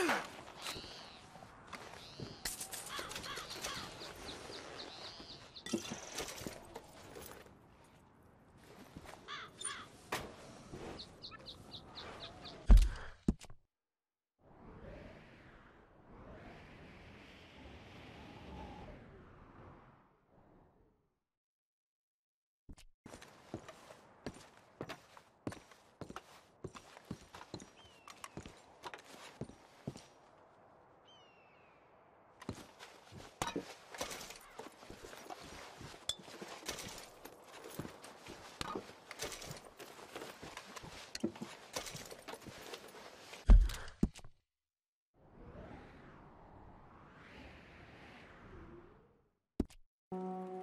Ugh! you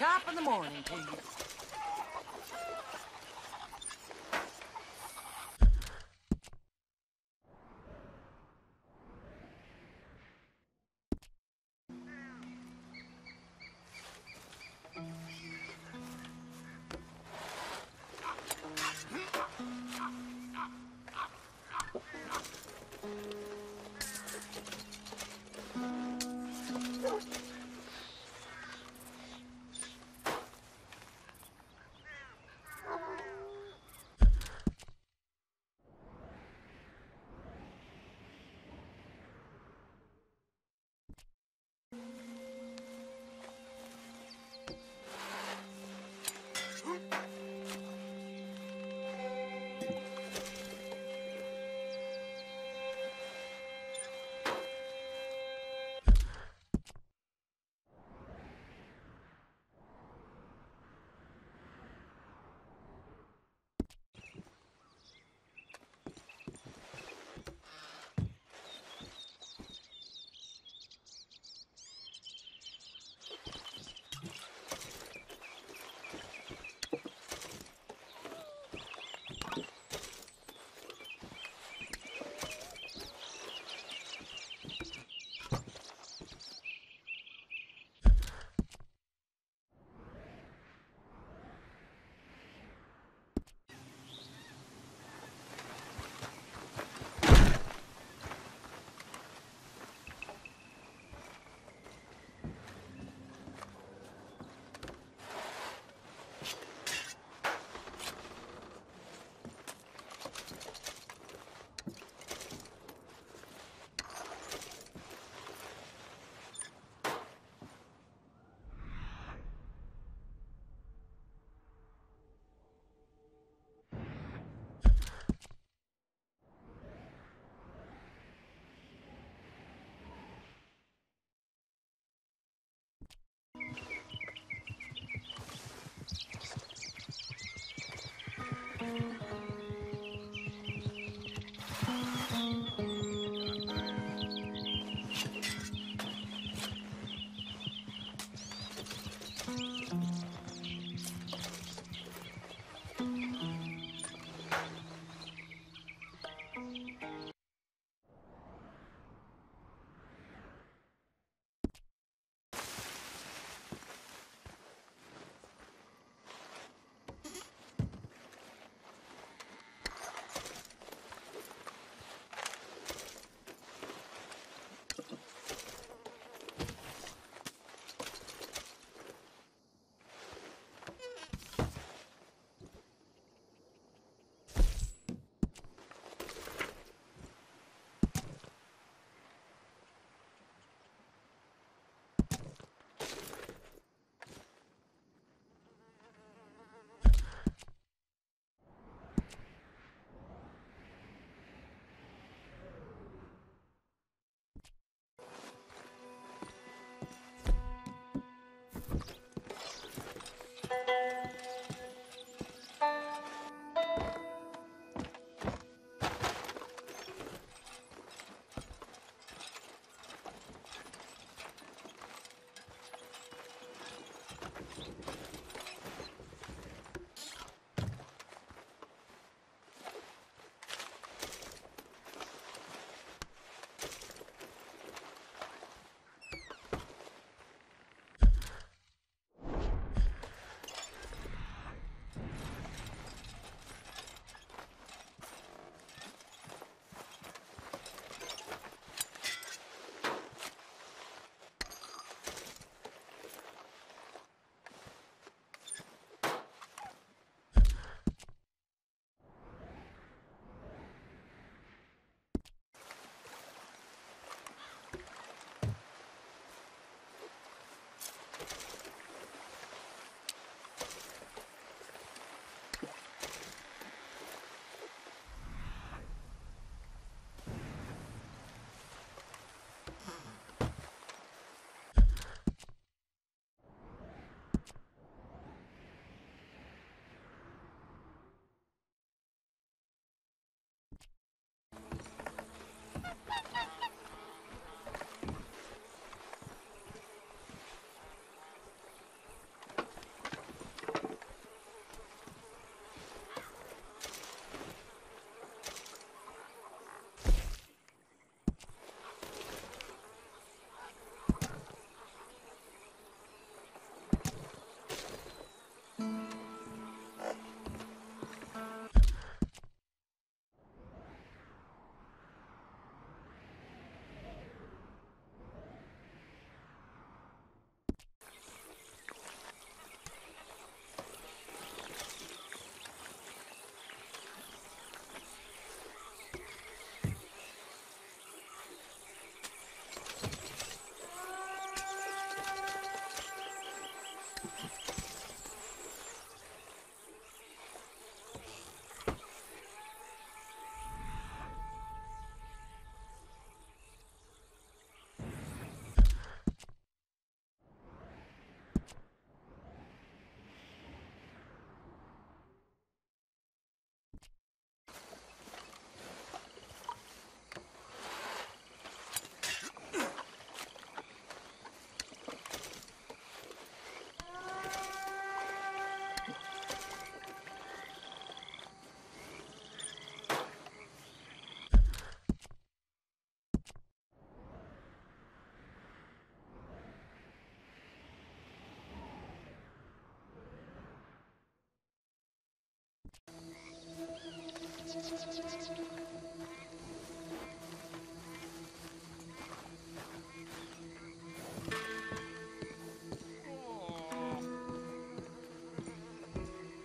top of the morning to you.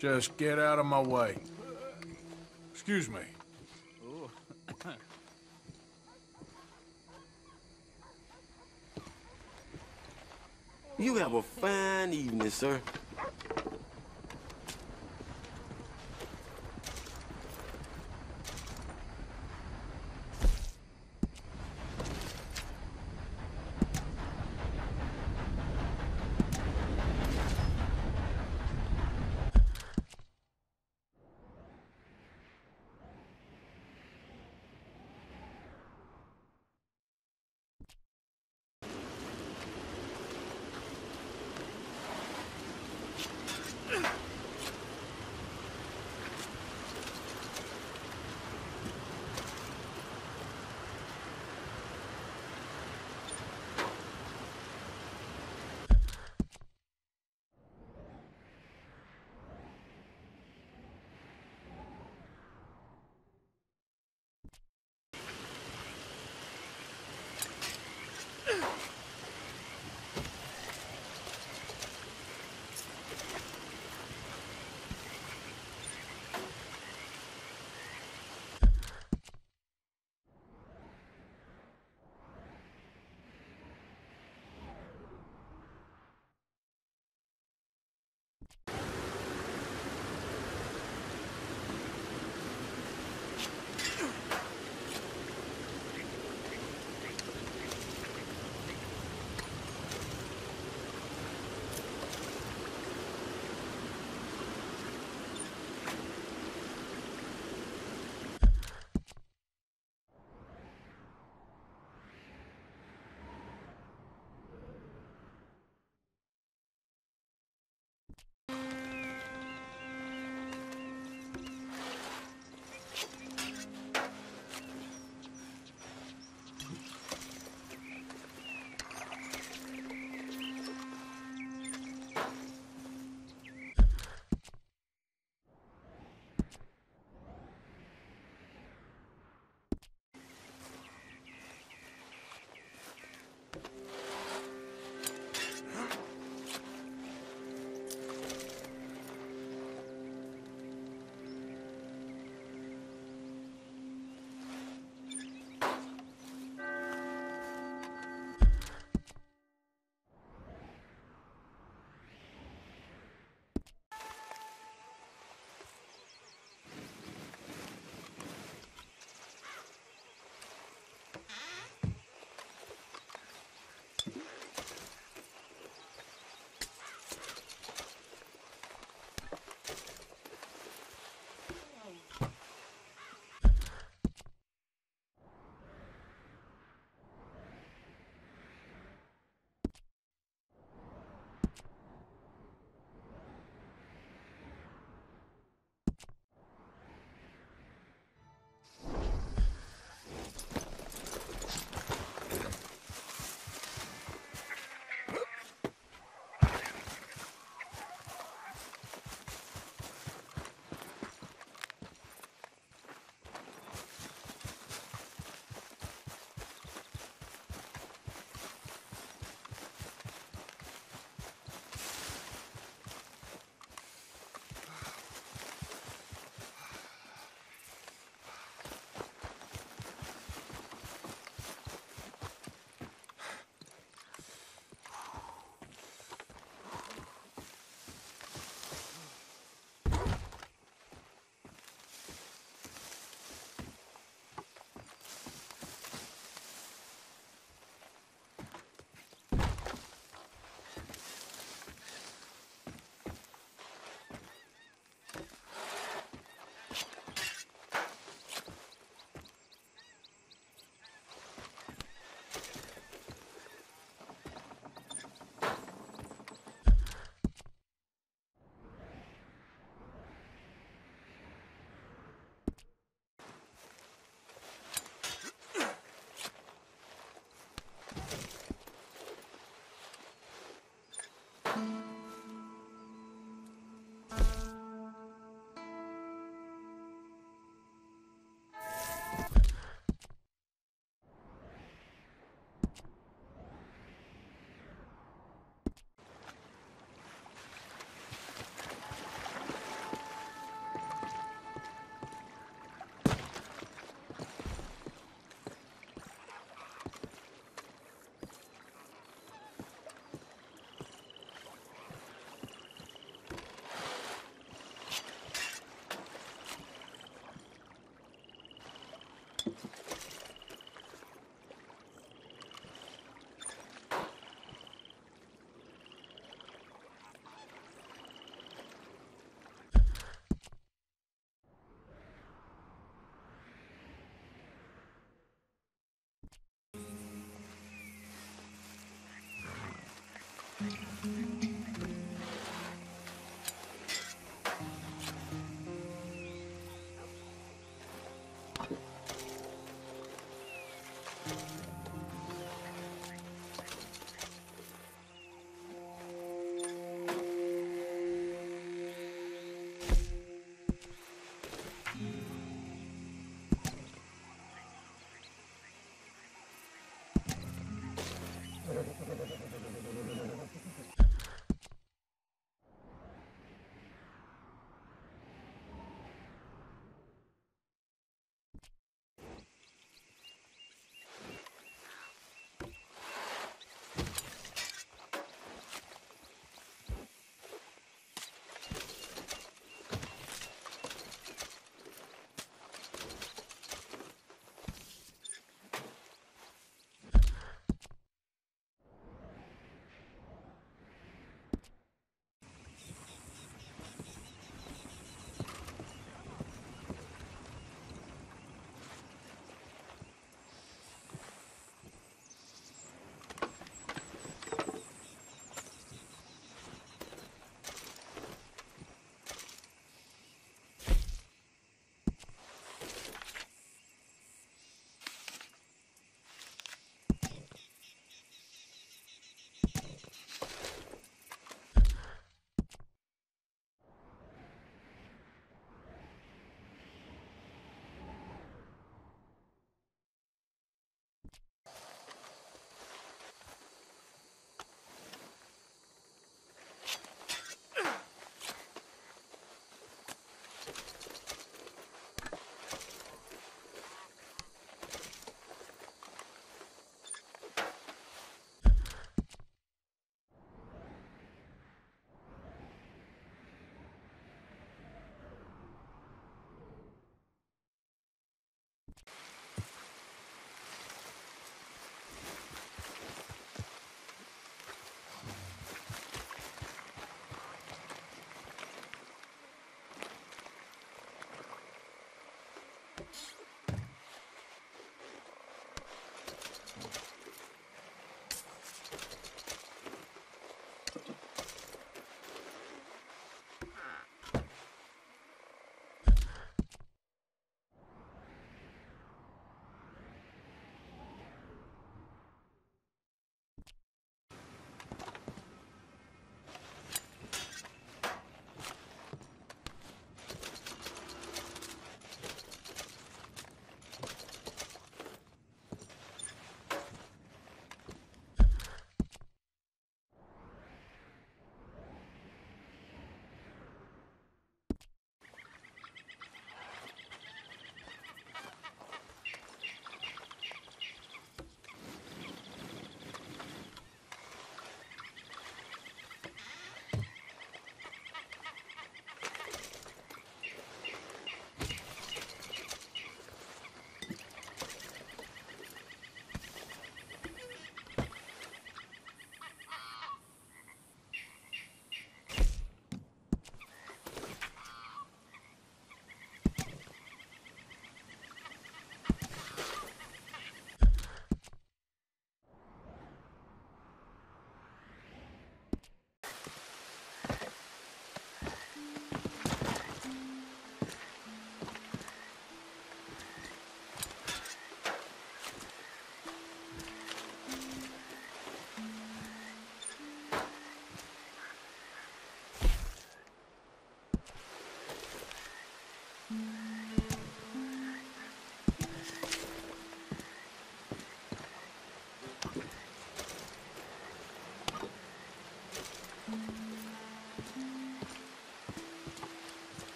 Just get out of my way. Excuse me. You have a fine evening, sir. うん。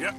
Yep.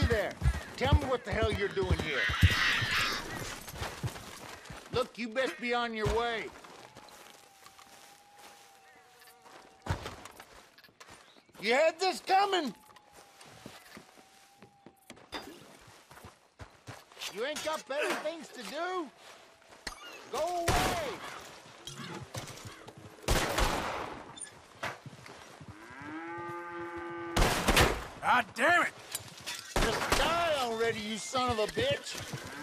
You there. tell me what the hell you're doing here. Look, you best be on your way. You had this coming. You ain't got better things to do? Go away! God damn it! Already, you son of a bitch!